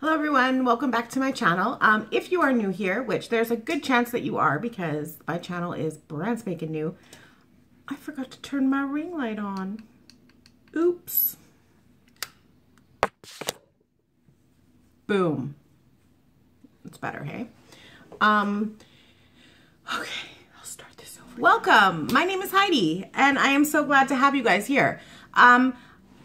Hello everyone, welcome back to my channel. Um, if you are new here, which there's a good chance that you are because my channel is brand spanking new, I forgot to turn my ring light on. Oops. Boom. It's better, hey? Um, okay, I'll start this over. Welcome, my name is Heidi and I am so glad to have you guys here. Um,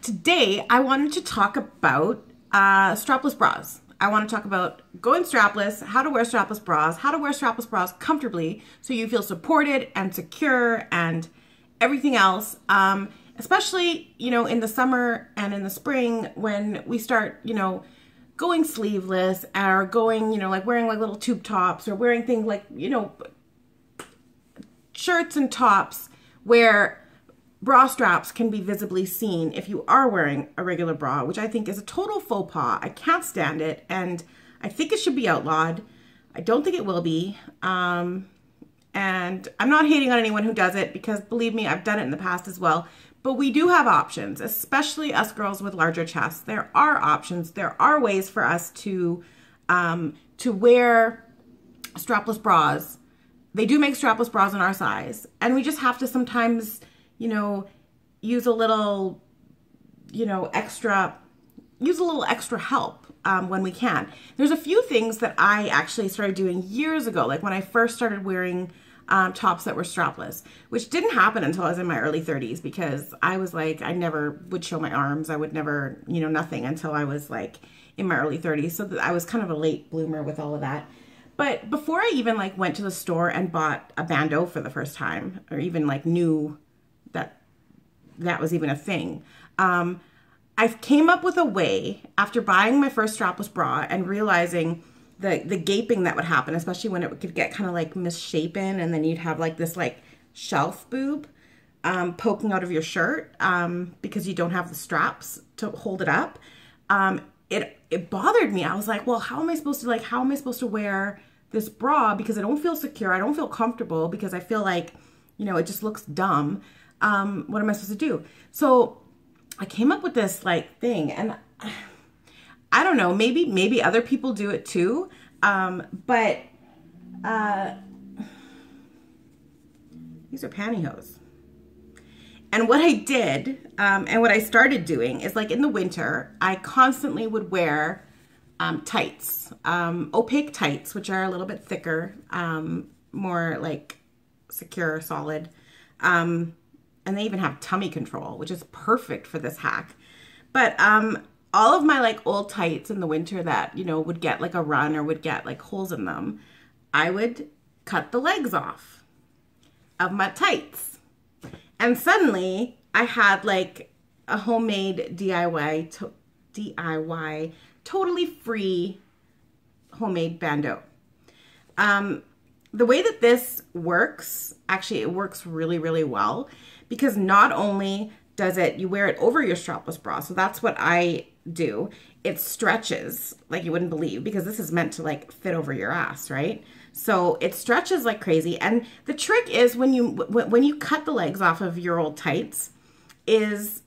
today I wanted to talk about uh, strapless bras. I want to talk about going strapless, how to wear strapless bras, how to wear strapless bras comfortably so you feel supported and secure and everything else. Um, especially, you know, in the summer and in the spring when we start, you know, going sleeveless or going, you know, like wearing like little tube tops or wearing things like, you know, shirts and tops where Bra straps can be visibly seen if you are wearing a regular bra, which I think is a total faux pas. I can't stand it, and I think it should be outlawed. I don't think it will be. Um, and I'm not hating on anyone who does it because believe me, I've done it in the past as well. But we do have options, especially us girls with larger chests. There are options. There are ways for us to um, to wear strapless bras. They do make strapless bras in our size, and we just have to sometimes you know, use a little, you know, extra, use a little extra help um, when we can. There's a few things that I actually started doing years ago, like when I first started wearing um, tops that were strapless, which didn't happen until I was in my early 30s because I was like, I never would show my arms. I would never, you know, nothing until I was like in my early 30s. So I was kind of a late bloomer with all of that. But before I even like went to the store and bought a bandeau for the first time or even like knew that that was even a thing. Um, I came up with a way after buying my first strapless bra and realizing the the gaping that would happen, especially when it could get kind of like misshapen, and then you'd have like this like shelf boob um, poking out of your shirt um, because you don't have the straps to hold it up. Um, it it bothered me. I was like, well, how am I supposed to like how am I supposed to wear this bra because I don't feel secure, I don't feel comfortable because I feel like you know it just looks dumb um, what am I supposed to do? So I came up with this like thing and I don't know, maybe, maybe other people do it too. Um, but, uh, these are pantyhose. And what I did, um, and what I started doing is like in the winter, I constantly would wear um, tights, um, opaque tights, which are a little bit thicker, um, more like secure, solid. Um, and they even have tummy control, which is perfect for this hack. But um, all of my like old tights in the winter that, you know, would get like a run or would get like holes in them, I would cut the legs off of my tights. And suddenly I had like a homemade DIY, to DIY, totally free homemade bandeau. Um, the way that this works, actually it works really, really well because not only does it, you wear it over your strapless bra. So that's what I do. It stretches like you wouldn't believe because this is meant to like fit over your ass, right? So it stretches like crazy. And the trick is when you, when you cut the legs off of your old tights is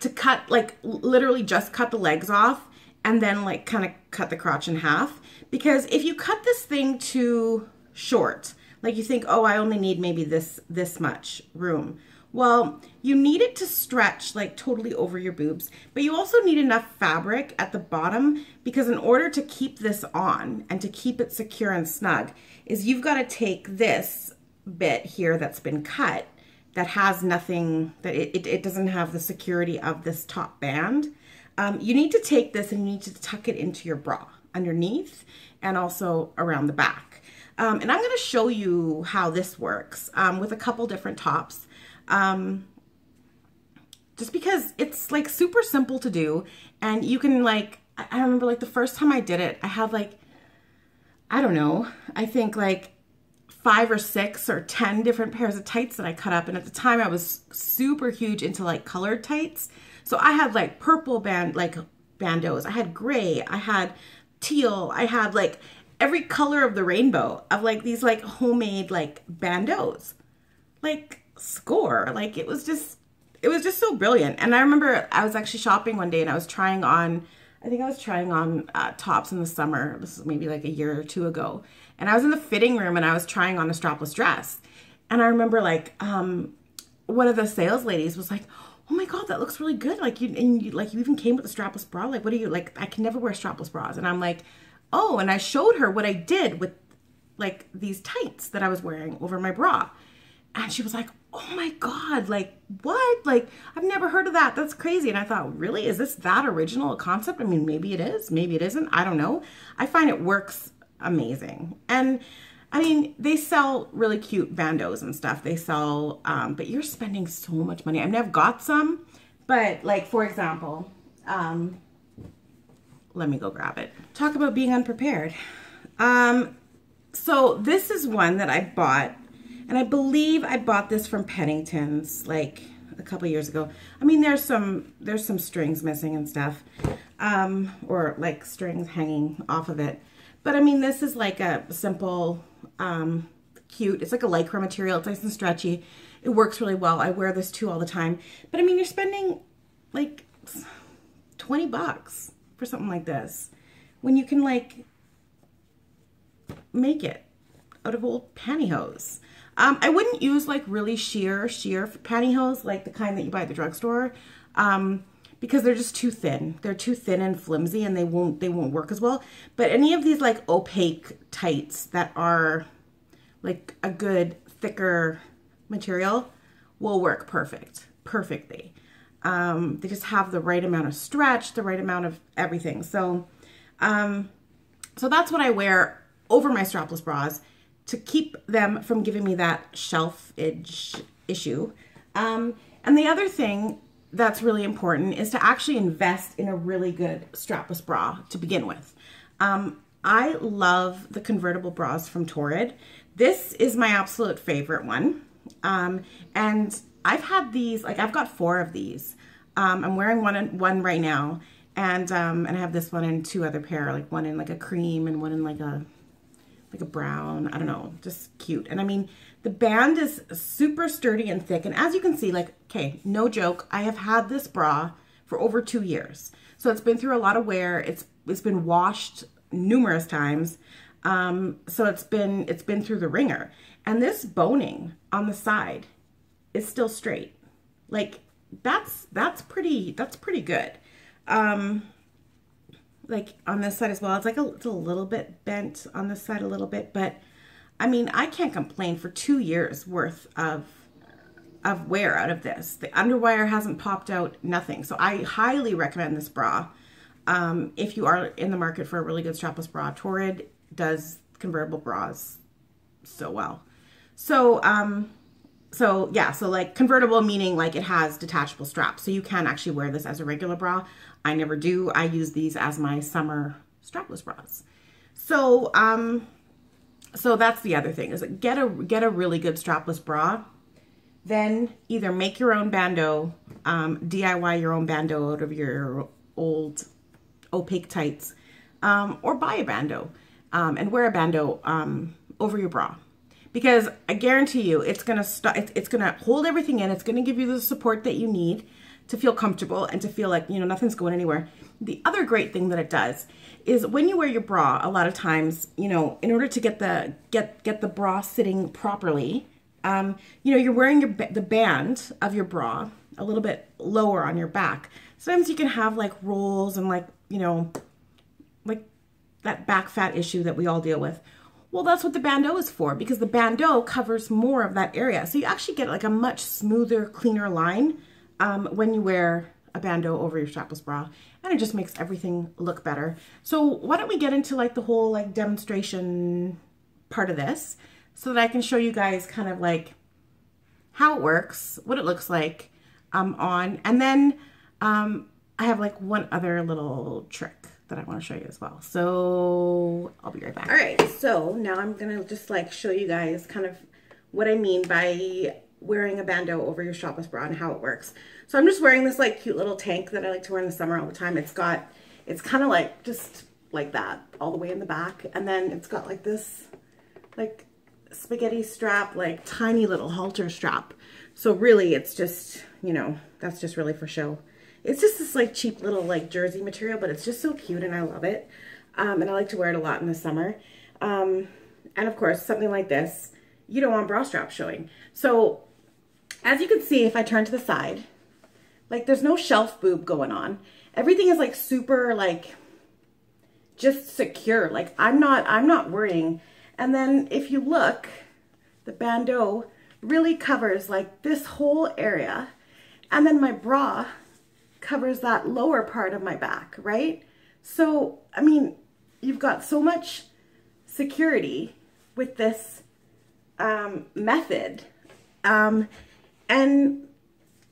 to cut like literally just cut the legs off and then like kind of cut the crotch in half. Because if you cut this thing too short, like you think, oh, I only need maybe this, this much room. Well, you need it to stretch like totally over your boobs, but you also need enough fabric at the bottom because in order to keep this on and to keep it secure and snug is you've got to take this bit here that's been cut that has nothing, that it, it, it doesn't have the security of this top band. Um, you need to take this and you need to tuck it into your bra underneath and also around the back. Um, and I'm going to show you how this works um, with a couple different tops. Um, just because it's like super simple to do and you can like, I remember like the first time I did it, I had like, I don't know, I think like five or six or 10 different pairs of tights that I cut up. And at the time I was super huge into like colored tights. So I had like purple band, like bandeaus. I had gray, I had teal, I had like every color of the rainbow of like these like homemade like bandeaus. Like score. Like it was just, it was just so brilliant. And I remember I was actually shopping one day and I was trying on I think I was trying on uh, tops in the summer. This is maybe like a year or two ago. And I was in the fitting room and I was trying on a strapless dress. And I remember like um, one of the sales ladies was like, "Oh my god, that looks really good!" Like you and you, like you even came with a strapless bra. Like what are you like? I can never wear strapless bras. And I'm like, "Oh!" And I showed her what I did with like these tights that I was wearing over my bra. And she was like, oh my God, like what? Like I've never heard of that. That's crazy. And I thought, really? Is this that original a concept? I mean, maybe it is, maybe it isn't. I don't know. I find it works amazing. And I mean, they sell really cute bandeaus and stuff. They sell, um, but you're spending so much money. I mean, I've never got some, but like, for example, um, let me go grab it. Talk about being unprepared. Um, so this is one that I bought and I believe I bought this from Pennington's like a couple years ago. I mean, there's some there's some strings missing and stuff, um, or like strings hanging off of it. But I mean, this is like a simple, um, cute. It's like a lycra material. It's nice and stretchy. It works really well. I wear this too all the time. But I mean, you're spending like 20 bucks for something like this when you can like make it out of old pantyhose. Um, I wouldn't use like really sheer, sheer pantyhose, like the kind that you buy at the drugstore, um, because they're just too thin. They're too thin and flimsy and they won't, they won't work as well. But any of these like opaque tights that are like a good thicker material will work perfect, perfectly. Um, they just have the right amount of stretch, the right amount of everything. So, um, so that's what I wear over my strapless bras to keep them from giving me that shelf edge issue. Um, and the other thing that's really important is to actually invest in a really good strapless bra to begin with. Um, I love the convertible bras from Torrid. This is my absolute favorite one. Um, and I've had these, like I've got four of these. Um, I'm wearing one, one right now. And, um, and I have this one and two other pair, like one in like a cream and one in like a like a brown, I don't know, just cute. And I mean, the band is super sturdy and thick. And as you can see, like, okay, no joke, I have had this bra for over two years. So it's been through a lot of wear. It's it's been washed numerous times. Um, so it's been it's been through the wringer. And this boning on the side is still straight. Like that's that's pretty that's pretty good. Um, like on this side as well. It's like a, it's a little bit bent on this side a little bit, but I mean, I can't complain for two years worth of of wear out of this. The underwire hasn't popped out, nothing. So I highly recommend this bra. Um, if you are in the market for a really good strapless bra, Torrid does convertible bras so well. So, um, so yeah, so like convertible meaning like it has detachable straps. So you can actually wear this as a regular bra. I never do. I use these as my summer strapless bras. So, um, so that's the other thing is get a get a really good strapless bra. Then either make your own bandeau, um, DIY your own bandeau out of your old opaque tights, um, or buy a bandeau um, and wear a bandeau um, over your bra. Because I guarantee you, it's gonna stop. It's gonna hold everything in. It's gonna give you the support that you need to feel comfortable and to feel like, you know, nothing's going anywhere. The other great thing that it does is when you wear your bra, a lot of times, you know, in order to get the get get the bra sitting properly, um, you know, you're wearing your the band of your bra a little bit lower on your back. Sometimes you can have like rolls and like, you know, like that back fat issue that we all deal with. Well, that's what the bandeau is for because the bandeau covers more of that area. So you actually get like a much smoother, cleaner line um, when you wear a bandeau over your strapless bra and it just makes everything look better. So why don't we get into like the whole like demonstration part of this so that I can show you guys kind of like how it works, what it looks like um, on, and then um, I have like one other little trick that I want to show you as well. So I'll be right back. All right, so now I'm gonna just like show you guys kind of what I mean by wearing a bandeau over your strapless bra and how it works. So I'm just wearing this like cute little tank that I like to wear in the summer all the time. It's got, it's kind of like just like that all the way in the back. And then it's got like this like spaghetti strap, like tiny little halter strap. So really it's just, you know, that's just really for show. It's just this like cheap little like jersey material, but it's just so cute and I love it. Um, and I like to wear it a lot in the summer. Um, and of course, something like this, you don't want bra straps showing. So as you can see, if I turn to the side, like there's no shelf boob going on. Everything is like super like just secure. Like I'm not, I'm not worrying. And then if you look, the bandeau really covers like this whole area. And then my bra covers that lower part of my back, right? So, I mean, you've got so much security with this um, method. Um, and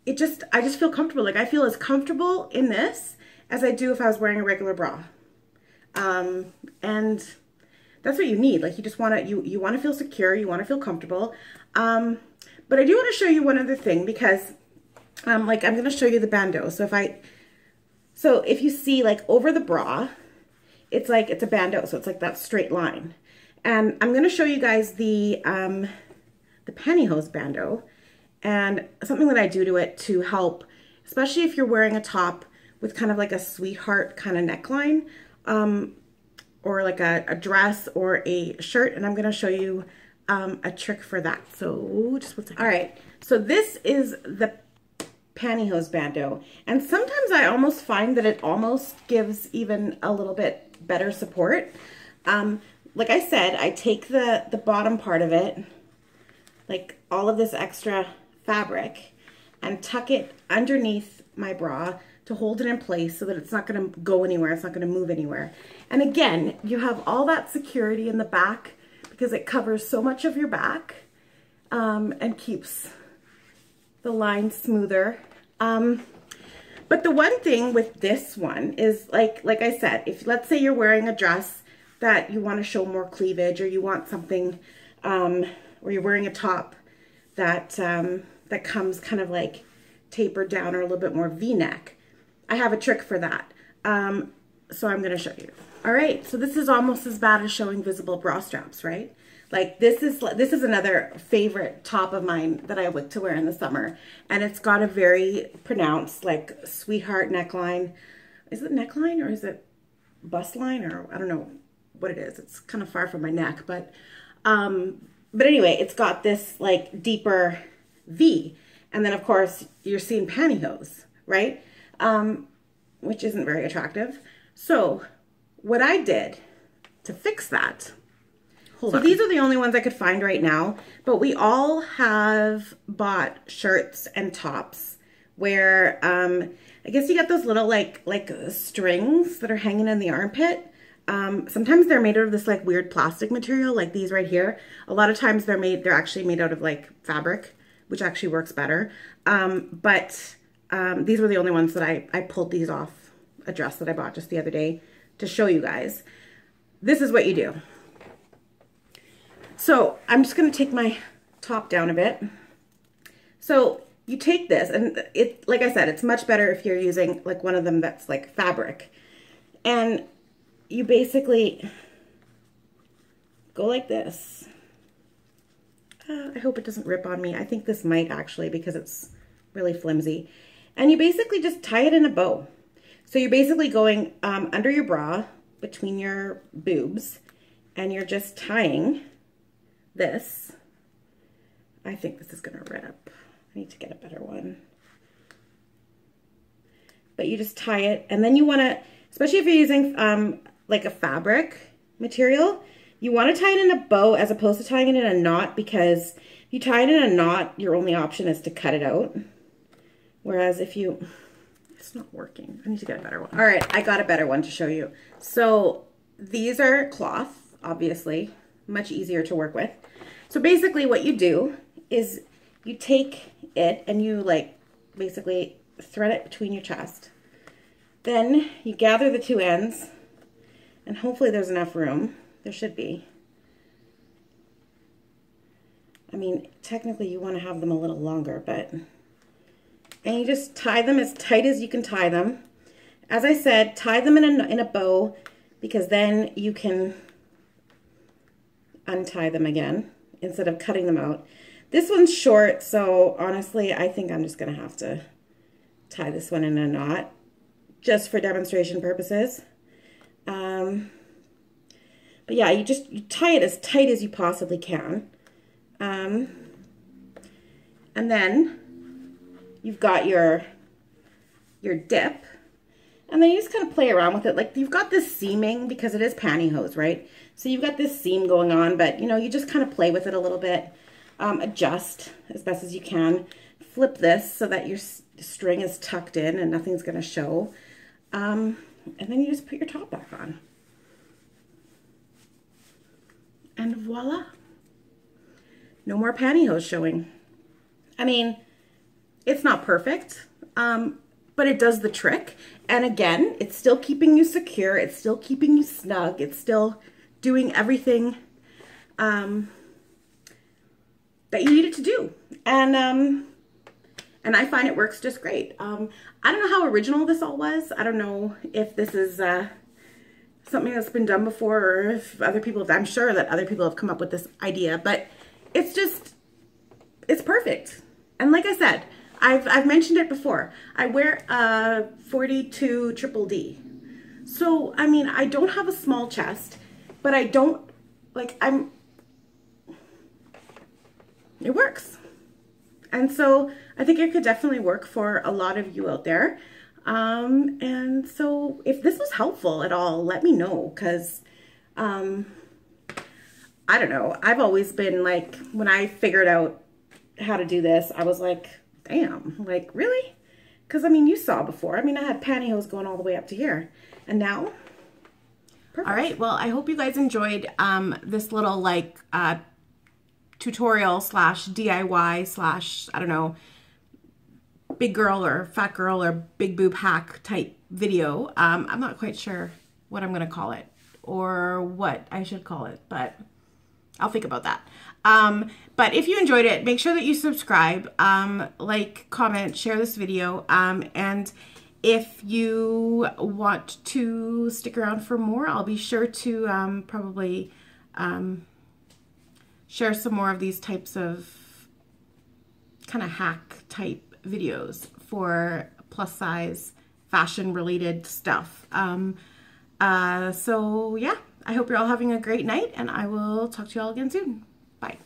it just, I just feel comfortable. Like I feel as comfortable in this as I do if I was wearing a regular bra. Um, and that's what you need. Like you just want to, you, you want to feel secure. You want to feel comfortable. Um, but I do want to show you one other thing because um, like I'm going to show you the bandeau. So if I, so if you see like over the bra, it's like, it's a bandeau. So it's like that straight line. And I'm going to show you guys the, um, the pantyhose bandeau and something that I do to it to help, especially if you're wearing a top with kind of like a sweetheart kind of neckline, um, or like a, a dress or a shirt. And I'm going to show you um, a trick for that. So just one second. All right. So this is the pantyhose bandeau. And sometimes I almost find that it almost gives even a little bit better support. Um, like I said, I take the, the bottom part of it, like all of this extra fabric, and tuck it underneath my bra to hold it in place so that it's not going to go anywhere. It's not going to move anywhere. And again, you have all that security in the back because it covers so much of your back um, and keeps the line smoother. Um, but the one thing with this one is like, like I said, if let's say you're wearing a dress that you want to show more cleavage or you want something, um, or you're wearing a top that, um, that comes kind of like tapered down or a little bit more v-neck, I have a trick for that. Um, so I'm going to show you. All right, so this is almost as bad as showing visible bra straps, right? Like this is this is another favorite top of mine that I like to wear in the summer. And it's got a very pronounced like sweetheart neckline. Is it neckline or is it bust line or I don't know what it is. It's kind of far from my neck, but um but anyway, it's got this like deeper V. And then of course you're seeing pantyhose, right? Um which isn't very attractive. So what I did to fix that Hold so on. these are the only ones I could find right now, but we all have bought shirts and tops where um, I guess you get those little like like strings that are hanging in the armpit. Um, sometimes they're made out of this like weird plastic material like these right here. A lot of times they're made, they're actually made out of like fabric, which actually works better. Um, but um, these were the only ones that I, I pulled these off a dress that I bought just the other day to show you guys. This is what you do. So I'm just going to take my top down a bit. So you take this and it, like I said, it's much better if you're using like one of them that's like fabric. And you basically go like this. Uh, I hope it doesn't rip on me. I think this might actually because it's really flimsy. And you basically just tie it in a bow. So you're basically going um, under your bra between your boobs and you're just tying this. I think this is to rip. I need to get a better one. But you just tie it, and then you want to, especially if you're using um, like a fabric material, you want to tie it in a bow as opposed to tying it in a knot because if you tie it in a knot, your only option is to cut it out. Whereas if you, it's not working. I need to get a better one. All right, I got a better one to show you. So these are cloth, obviously, much easier to work with. So basically what you do is you take it and you like basically thread it between your chest. Then you gather the two ends and hopefully there's enough room. There should be. I mean, technically you want to have them a little longer, but... And you just tie them as tight as you can tie them. As I said, tie them in a, in a bow because then you can untie them again instead of cutting them out. This one's short, so honestly, I think I'm just going to have to tie this one in a knot just for demonstration purposes. Um, but yeah, you just you tie it as tight as you possibly can. Um, and then you've got your your dip. And then you just kind of play around with it. Like you've got this seaming because it is pantyhose, right? So you've got this seam going on, but you know, you just kind of play with it a little bit. Um, adjust as best as you can. Flip this so that your string is tucked in and nothing's going to show. Um, and then you just put your top back on. And voila. No more pantyhose showing. I mean, it's not perfect, um, but it does the trick. And again, it's still keeping you secure. It's still keeping you snug. It's still doing everything um, that you needed to do. And, um, and I find it works just great. Um, I don't know how original this all was. I don't know if this is uh, something that's been done before or if other people, have, I'm sure that other people have come up with this idea, but it's just, it's perfect. And like I said, I've, I've mentioned it before. I wear a 42 triple D. So, I mean, I don't have a small chest, but I don't, like, I'm, it works. And so I think it could definitely work for a lot of you out there. Um, and so if this was helpful at all, let me know because, um, I don't know. I've always been like, when I figured out how to do this, I was like, damn, like really? Because I mean, you saw before. I mean, I had pantyhose going all the way up to here. And now, perfect. All right. Well, I hope you guys enjoyed um, this little like uh, tutorial slash DIY slash, I don't know, big girl or fat girl or big boob hack type video. Um, I'm not quite sure what I'm going to call it or what I should call it, but I'll think about that. Um, but if you enjoyed it, make sure that you subscribe, um, like, comment, share this video, um, and if you want to stick around for more, I'll be sure to um, probably um, share some more of these types of kind of hack type videos for plus size fashion related stuff. Um, uh, so yeah, I hope you're all having a great night and I will talk to you all again soon. Bye.